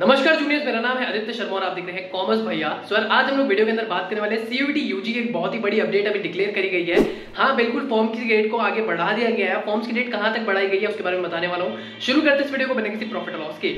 नमस्कार जूनियर्स, मेरा नाम है आदित्य शर्मा और आप देख रहे हैं कॉमर्स भैया। सर आज हम लोग वीडियो के अंदर बात करने वाले सीयूटी यूजी की एक बहुत ही बड़ी अपडेट अभी डिक्लेयर करी गई है। हाँ बिल्कुल फॉर्म की डेट को आगे बढ़ा दिया गया है। फॉर्म्स की डेट कहाँ तक बढ़ाई गई है, उसके बारे में बताने वाला हूँ। शुरू करते इस वीडियो को, बने किसी प्रॉफिट लॉस की।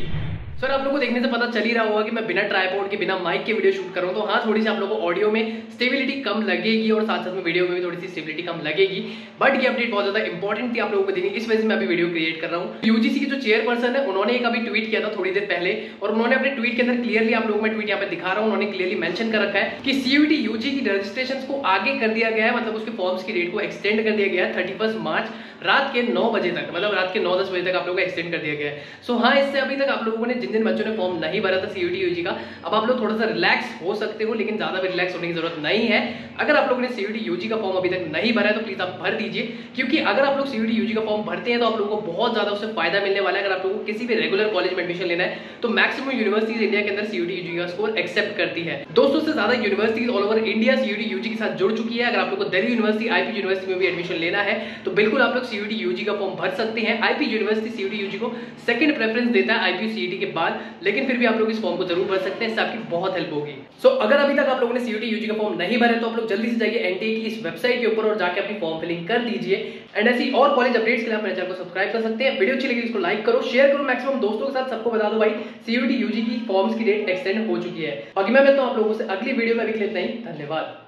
सर, आप लोगों को देखने से पता चल ही रहा होगा कि मैं बिना ट्राईपोर्ट के, बिना माइक के वीडियो शूट कर रहा हूँ। तो हाँ थोड़ी सी आप लोगों को ऑडियो में स्टेबिलिटी कम लगेगी और साथ साथ में वीडियो में भी थोड़ी सी स्टेबिलिटी कम लगेगी। बट ये अपडेट बहुत ज़्यादा इंपॉर्टेंट थी, आप लोगों को देनी इस वजह से मैं अभी वीडियो क्रिएट कर रहा हूँ। यूजीसी के जो चेयरपर्सन है, उन्होंने एक अभी ट्वीट किया था थोड़ी देर पहले और उन्होंने अपने ट्वीट के अंदर क्लियरली आप लोगों मैं ट्वीट यहाँ पे दिखा रहा हूँ। उन्होंने क्लियरली मेंशन कर रखा है कि सीयूटी यूजी की रजिस्ट्रेशन को आगे कर दिया गया है। मतलब उसके फॉर्म्स की डेट को एक्सटेंड कर दिया गया है। थर्टी मार्च रात के नौ बजे तक मतलब रात के नौ दस बजे तक आप लोगों को एक्सटेंड कर दिया गया है। सो हाँ इससे अभी तक आप लोगों ने जिन बच्चों ने फॉर्म नहीं भरा था सीयूटी यूजी का। अब आप लोग थोड़ा सा रिलैक्स हो सकते हो, लेकिन ज़्यादा भी रिलैक्स होने की ज़रूरत नहीं है। अगर आप लोगों ने सीयूटी यूजी का फॉर्म अभी तक नहीं भरा है तो प्लीज़ आप भर दीजिए। क्योंकि अगर आप लोग सीयूटी यूजी का फॉर्म भरते हैं तो आप लोगों को बहुत ज़्यादा उससे फ़ायदा मिलने वाला है। अगर आप लोगों को किसी भी रेगुलर कॉलेज में एडमिशन लेना है तो मैक्सिमम यूनिवर्सिटीज इंडिया के अंदर सीयूटी यूजी का स्कोर एक्सेप्ट करती है। दोस्तों से ज़्यादा universities all over India CUET UG के साथ जुड़ चुकी है। अगर आप लोग को दिल्ली यूनिवर्सिटी आईपी यूनिवर्सिटी में भी एडमिशन लेना है तो बिल्कुल आप लोग सीयूटी यूजी का फॉर्म भर सकते हैं। आईपी यूनिवर्सिटी सीयूटी यूजी को सेकंड प्रेफरेंस देता है आईपी सीईटी के बाद लेकिन फिर भी आप लोग इस फॉर्म को ज़रूर भर सकते हैं इससे आपकी बहुत हेल्प होगी। सो so, अगर अभी तक आप लोगों ने सीयूटी यूजी का फॉर्म नहीं भरे तो आप लोग जल्दी से जाइए एनटीए की इस वेबसाइट के ऊपर और जाके अपनी फॉर्म फिलिंग कर दीजिए। एंड ऐसी और कॉलेज अपडेट्स के लिए आप मेरे चैनल को सब्सक्राइब कर सकते हैं। वीडियो अच्छी लगी इसको लाइक करो शेयर करो मैक्सिमम दोस्तों के साथ सबको बता दो भाई सीयूटी यूजी की फॉर्म्स की डेट एक्सटेंड हो चुकी है। बाकी मैं मिलता हूँ आप लोगों से अगली वीडियो में के लिए नहीं धन्यवाद।